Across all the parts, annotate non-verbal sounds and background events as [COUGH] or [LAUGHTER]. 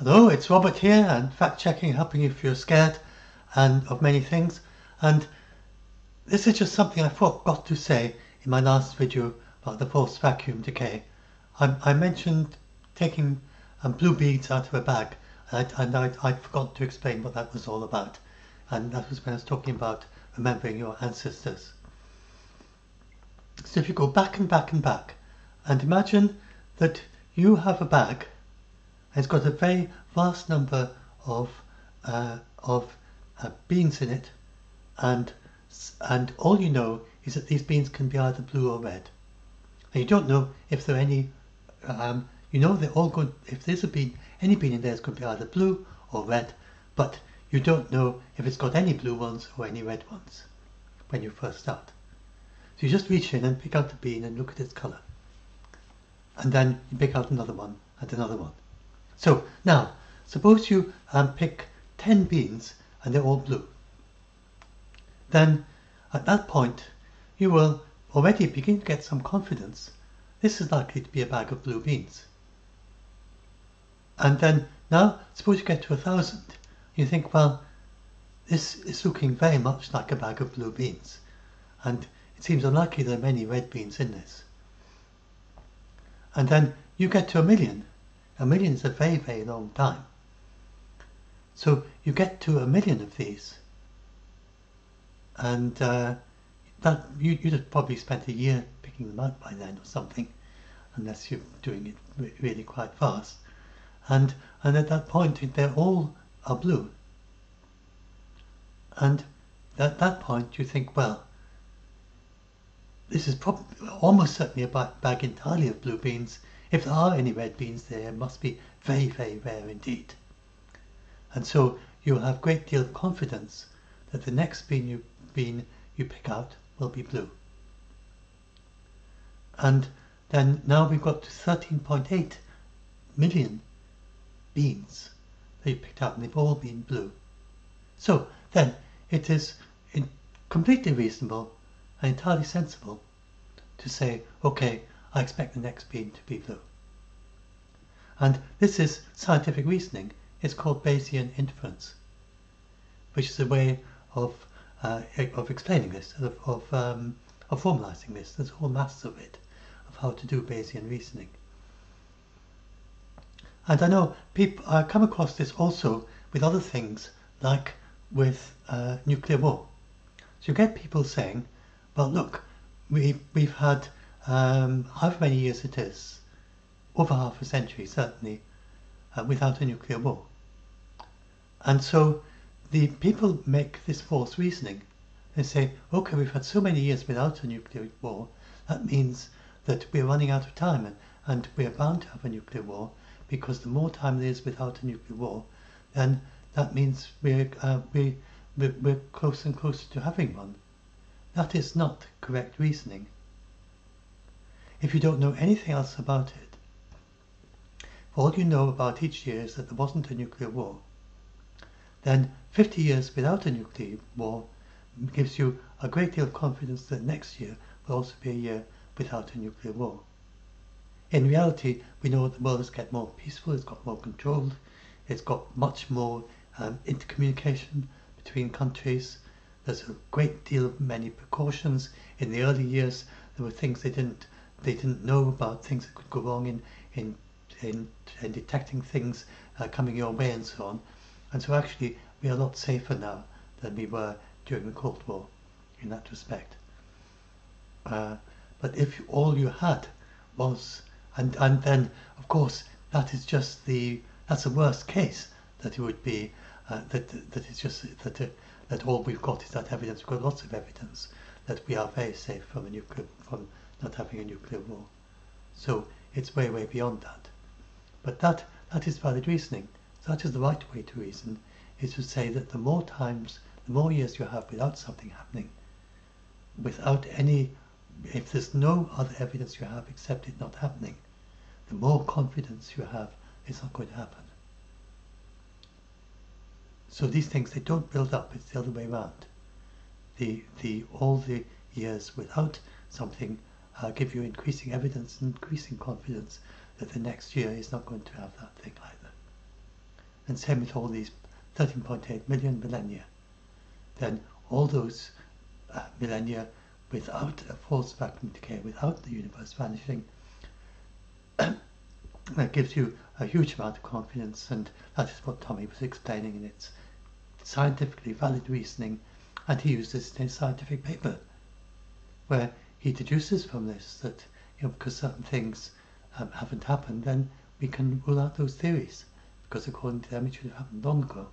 Hello, it's Robert here and fact checking, helping you if you're scared and of many things. And this is just something I forgot to say in my last video about the false vacuum decay. I, I mentioned taking um, blue beads out of a bag and, I, and I, I forgot to explain what that was all about. And that was when I was talking about remembering your ancestors. So if you go back and back and back and imagine that you have a bag it's got a very vast number of uh, of uh, beans in it, and and all you know is that these beans can be either blue or red, and you don't know if there are any. Um, you know they're all going. If there's a bean, any bean in there is going to be either blue or red, but you don't know if it's got any blue ones or any red ones when you first start. So you just reach in and pick out the bean and look at its color, and then you pick out another one and another one. So now, suppose you um, pick 10 beans and they're all blue. Then at that point, you will already begin to get some confidence. This is likely to be a bag of blue beans. And then now, suppose you get to a thousand. You think, well, this is looking very much like a bag of blue beans. And it seems unlikely there are many red beans in this. And then you get to a million a million is a very, very long time. So you get to a million of these, and uh, that you, you'd have probably spent a year picking them out by then or something, unless you're doing it really quite fast. And and at that point, they're all are blue. And at that point, you think, well, this is probably almost certainly a bag entirely of blue beans if there are any red beans there, it must be very, very rare indeed. And so you'll have a great deal of confidence that the next bean you, bean you pick out will be blue. And then now we've got to 13.8 million beans that you picked out and they've all been blue. So then it is completely reasonable and entirely sensible to say, okay, I expect the next bean to be blue. And this is scientific reasoning. It's called Bayesian inference, which is a way of uh, of explaining this, of of, um, of formalizing this. There's whole mass of it, of how to do Bayesian reasoning. And I know people I come across this also with other things, like with uh, nuclear war. So you get people saying, "Well, look, we we've had um, however many years it is, over half a century certainly, uh, without a nuclear war. And so the people make this false reasoning. They say, okay, we've had so many years without a nuclear war, that means that we're running out of time and, and we're bound to have a nuclear war because the more time there is without a nuclear war, then that means we're, uh, we, we're, we're closer and closer to having one. That is not correct reasoning if you don't know anything else about it. all you know about each year is that there wasn't a nuclear war. Then 50 years without a nuclear war gives you a great deal of confidence that next year will also be a year without a nuclear war. In reality, we know the world has got more peaceful, it's got more controlled, it's got much more um, intercommunication between countries. There's a great deal of many precautions. In the early years, there were things they didn't they didn't know about things that could go wrong in in in, in detecting things uh, coming your way and so on. And so actually we are a lot safer now than we were during the Cold War in that respect. Uh, but if all you had was and and then of course that is just the that's the worst case that it would be uh, that that it's just that uh, that all we've got is that evidence. We've got lots of evidence that we are very safe from a nuclear from not having a nuclear war. So it's way, way beyond that. But that, that is valid reasoning. That is the right way to reason, is to say that the more times, the more years you have without something happening, without any, if there's no other evidence you have except it not happening, the more confidence you have it's not going to happen. So these things, they don't build up, it's the other way around. The, the, all the years without something uh, give you increasing evidence and increasing confidence that the next year is not going to have that thing that. and same with all these 13.8 million millennia, then all those uh, millennia without a false vacuum decay, without the universe vanishing, [COUGHS] that gives you a huge amount of confidence, and that is what Tommi was explaining, in it's scientifically valid reasoning, and he used this in his scientific paper, where he deduces from this that you know because certain things um, haven't happened, then we can rule out those theories, because according to them it should have happened long ago.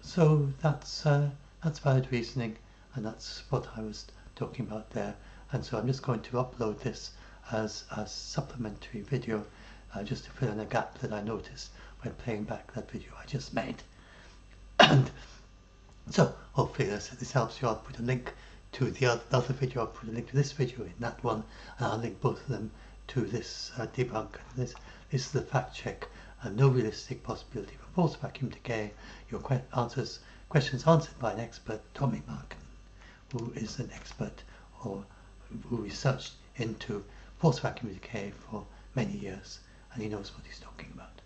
So that's uh, that's valid reasoning, and that's what I was talking about there. And so I'm just going to upload this as a supplementary video, uh, just to fill in a gap that I noticed when playing back that video I just made. [COUGHS] and so hopefully this, this helps you. I'll put a link to the other video. I'll put a link to this video in that one, and I'll link both of them to this uh, debunk. This, this is the fact check. Uh, no realistic possibility for false vacuum decay. Your que answers questions answered by an expert, Tommi Markin, who is an expert or who researched into false vacuum decay for many years, and he knows what he's talking about.